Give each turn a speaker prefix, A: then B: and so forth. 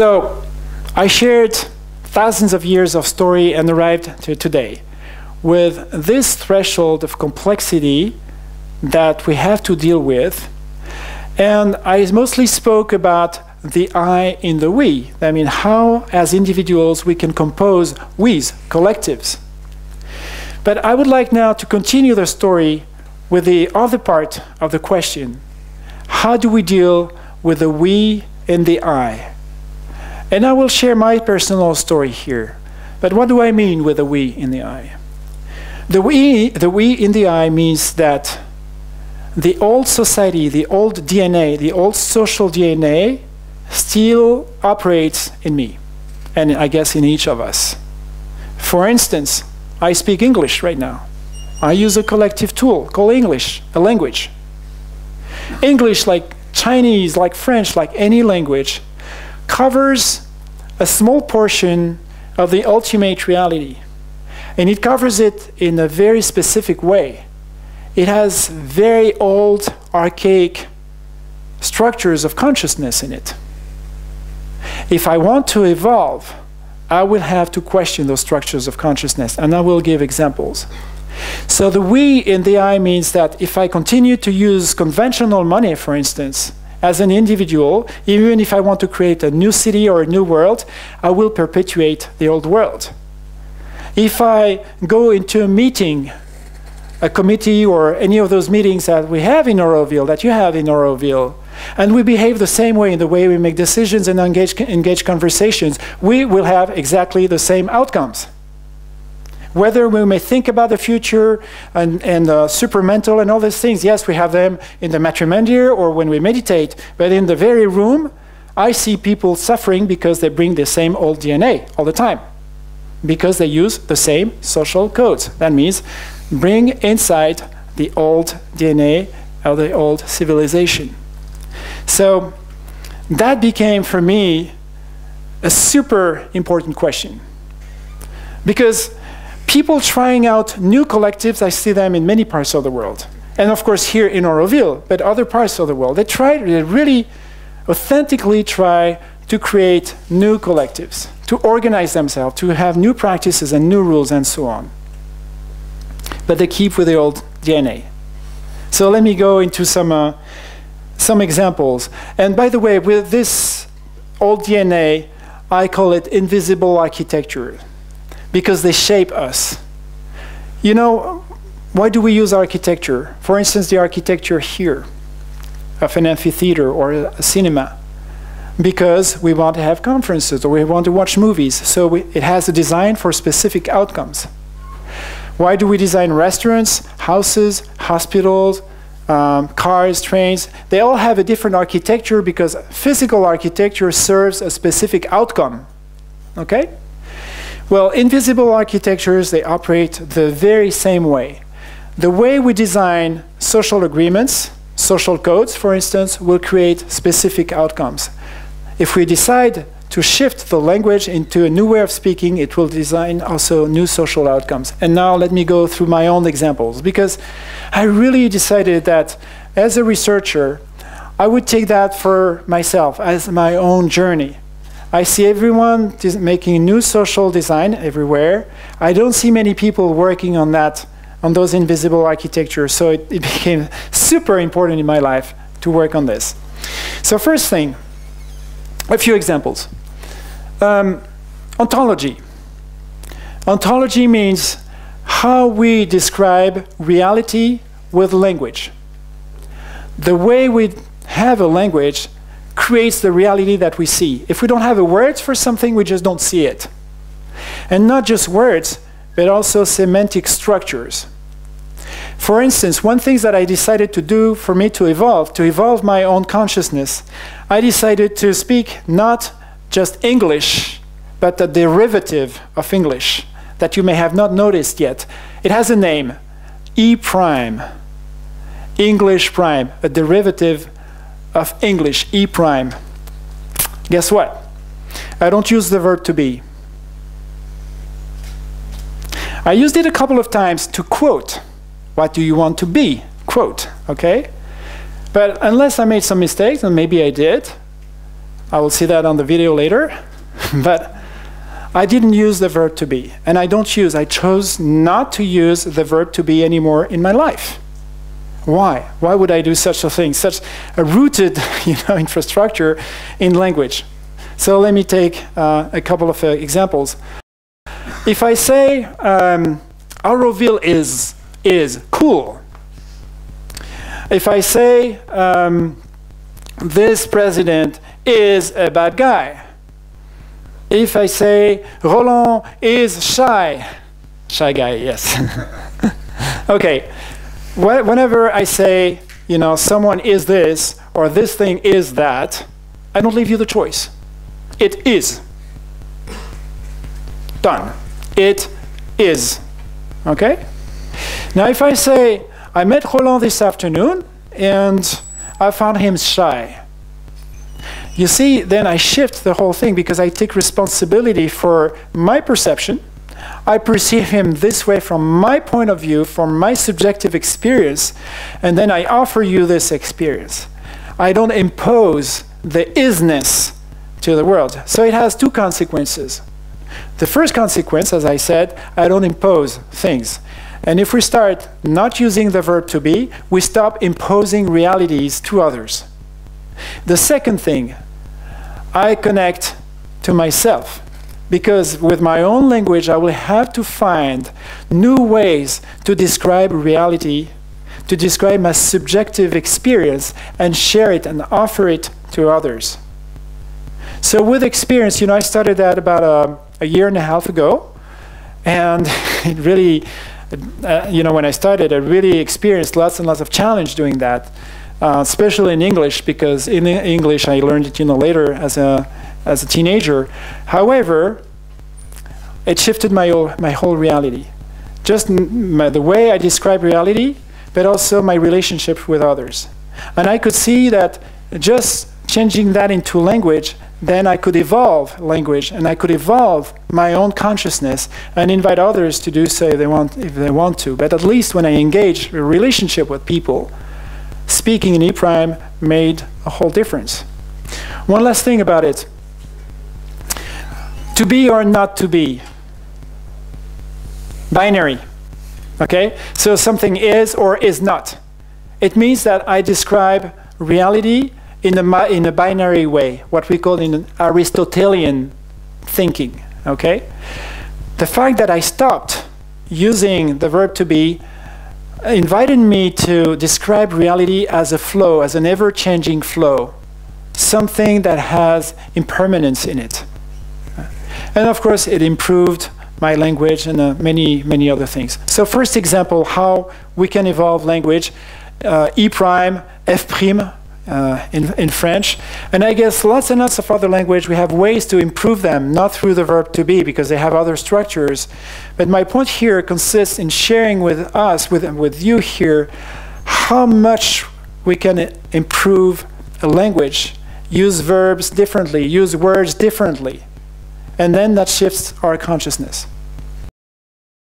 A: So I shared thousands of years of story and arrived to today with this threshold of complexity that we have to deal with. And I mostly spoke about the I in the we. I mean, how as individuals we can compose we's, collectives. But I would like now to continue the story with the other part of the question. How do we deal with the we and the I? And I will share my personal story here. But what do I mean with the we in the I? The we, the we in the I means that the old society, the old DNA, the old social DNA still operates in me, and I guess in each of us. For instance, I speak English right now. I use a collective tool called English, a language. English, like Chinese, like French, like any language, covers a small portion of the ultimate reality. And it covers it in a very specific way. It has very old, archaic structures of consciousness in it. If I want to evolve, I will have to question those structures of consciousness, and I will give examples. So the we in the I means that if I continue to use conventional money, for instance, as an individual, even if I want to create a new city or a new world, I will perpetuate the old world. If I go into a meeting, a committee or any of those meetings that we have in Auroville, that you have in Auroville, and we behave the same way in the way we make decisions and engage, engage conversations, we will have exactly the same outcomes. Whether we may think about the future and, and uh, and all these things, yes, we have them in the matrimandir or when we meditate, but in the very room, I see people suffering because they bring the same old DNA all the time, because they use the same social codes. That means bring inside the old DNA of the old civilization. So that became for me a super important question. Because people trying out new collectives, I see them in many parts of the world. And of course here in Auroville, but other parts of the world. They try, they really authentically try to create new collectives, to organize themselves, to have new practices and new rules and so on. But they keep with the old DNA. So let me go into some uh, some examples. And by the way, with this old DNA, I call it invisible architecture because they shape us. You know, why do we use architecture? For instance, the architecture here of an amphitheater or a cinema. Because we want to have conferences or we want to watch movies. So we, it has a design for specific outcomes. Why do we design restaurants, houses, hospitals, um, cars, trains, they all have a different architecture because physical architecture serves a specific outcome. Okay? Well, invisible architectures, they operate the very same way. The way we design social agreements, social codes, for instance, will create specific outcomes. If we decide to shift the language into a new way of speaking, it will design also new social outcomes. And now let me go through my own examples because I really decided that as a researcher, I would take that for myself as my own journey. I see everyone making new social design everywhere. I don't see many people working on that, on those invisible architectures. So it, it became super important in my life to work on this. So first thing, a few examples. Um, ontology. Ontology means how we describe reality with language. The way we have a language creates the reality that we see. If we don't have a words for something, we just don't see it. And not just words, but also semantic structures. For instance, one thing that I decided to do for me to evolve, to evolve my own consciousness, I decided to speak not just English, but a derivative of English that you may have not noticed yet. It has a name, E prime, English prime, a derivative of English, E prime. Guess what? I don't use the verb to be. I used it a couple of times to quote, what do you want to be? Quote, okay? But unless I made some mistakes, and maybe I did, I will see that on the video later. but I didn't use the verb to be. And I don't use, I chose not to use the verb to be anymore in my life. Why? Why would I do such a thing? Such a rooted you know, infrastructure in language. So let me take uh, a couple of uh, examples. If I say um, Auroville is, is cool, if I say um, this president is a bad guy, if I say Roland is shy, shy guy, yes. okay, whenever I say, you know, someone is this or this thing is that, I don't leave you the choice. It is. Done. It is. Okay? Now, if I say, I met Roland this afternoon and I found him shy. You see, then I shift the whole thing because I take responsibility for my perception I perceive him this way from my point of view, from my subjective experience, and then I offer you this experience. I don't impose the isness to the world. So it has two consequences. The first consequence, as I said, I don't impose things. And if we start not using the verb to be, we stop imposing realities to others. The second thing, I connect to myself because with my own language, I will have to find new ways to describe reality, to describe my subjective experience, and share it and offer it to others. So with experience, you know, I started that about a, a year and a half ago, and it really, uh, you know, when I started, I really experienced lots and lots of challenge doing that, uh, especially in English, because in English I learned it, you know, later as a as a teenager. However, it shifted my, my whole reality. Just my, the way I describe reality, but also my relationship with others. And I could see that just changing that into language, then I could evolve language and I could evolve my own consciousness and invite others to do so if they want, if they want to. But at least when I engage a relationship with people, speaking in E prime made a whole difference. One last thing about it. To be or not to be. Binary. Okay? So something is or is not. It means that I describe reality in a, in a binary way, what we call in Aristotelian thinking. Okay? The fact that I stopped using the verb to be invited me to describe reality as a flow, as an ever-changing flow, something that has impermanence in it. And of course, it improved my language and uh, many, many other things. So first example, how we can evolve language, uh, E prime, F prime, uh, in, in French. And I guess lots and lots of other language, we have ways to improve them, not through the verb to be, because they have other structures. But my point here consists in sharing with us, with, with you here, how much we can improve a language, use verbs differently, use words differently and then that shifts our consciousness.